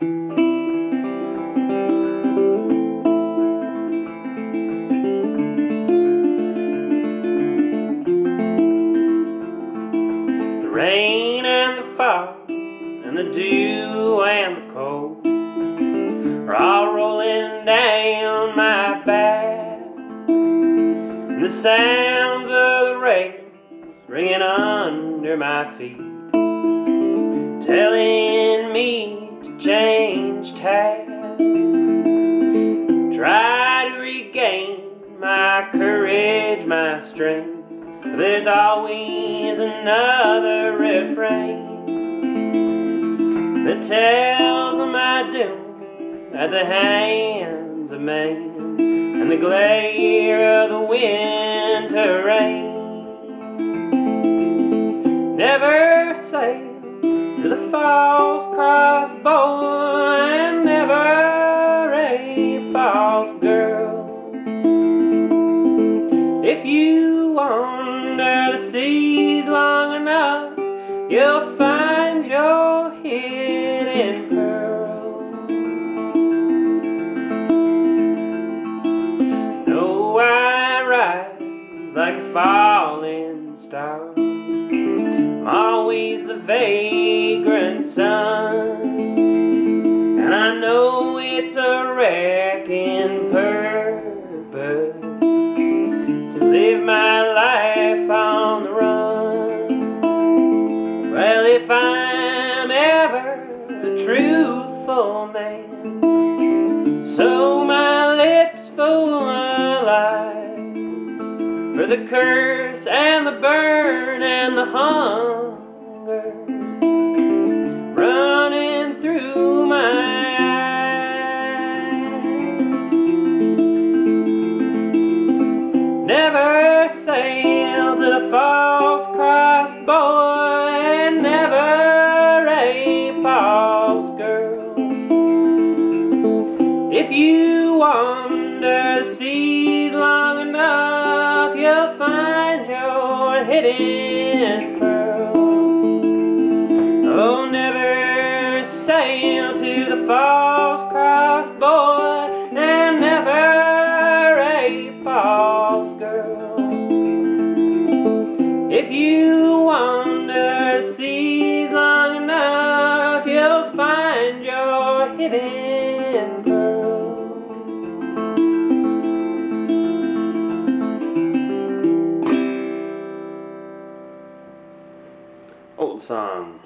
The rain and the fog and the dew and the cold are all rolling down my back. And the sounds of the rain ringing under my feet, telling me change tack. Try to regain my courage, my strength. There's always another refrain that tells of my doom at the hands of man and the glare of the winter rain. Never sail to the false crossbow and never a false girl. If you wander the seas long enough, you'll find your hidden pearl. No, I rise like a falling star. Always the vagrant sun, and I know it's a wrecking purpose to live my life on the run. Well, if I'm ever a truthful man, so my lips full of lies for the curse and the burn and the hunger the false crossbow and never a false girl. If you wander the seas long enough, you'll find your hidden pearl. Oh, never sail to the false crossbow and never a false girl. If you wander seas long enough, you'll find your hidden pearl. Old song.